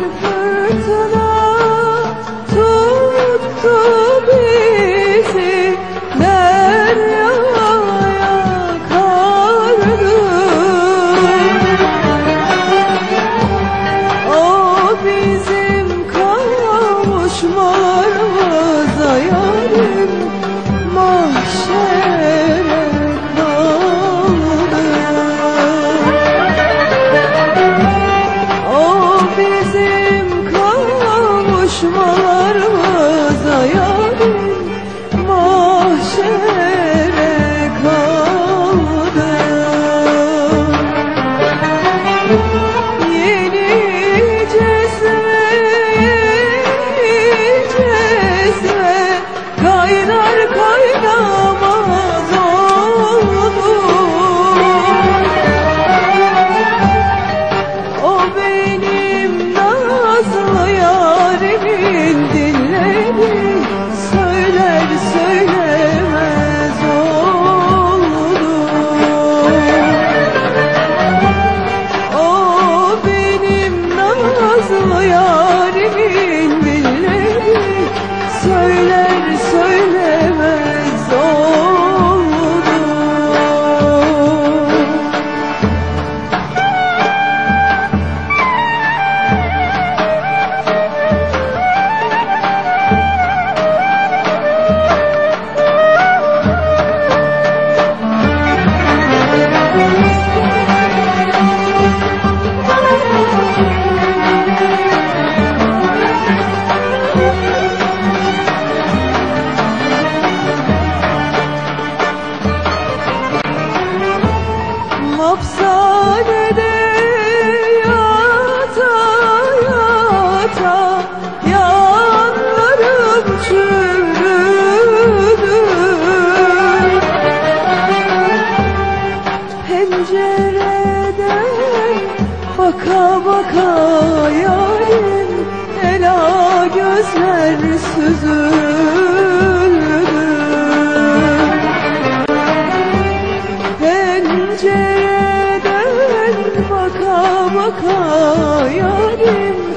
the floor. olmuyor pencereden Baka baka yarim Ela gözler süzülür. baka baka yarim.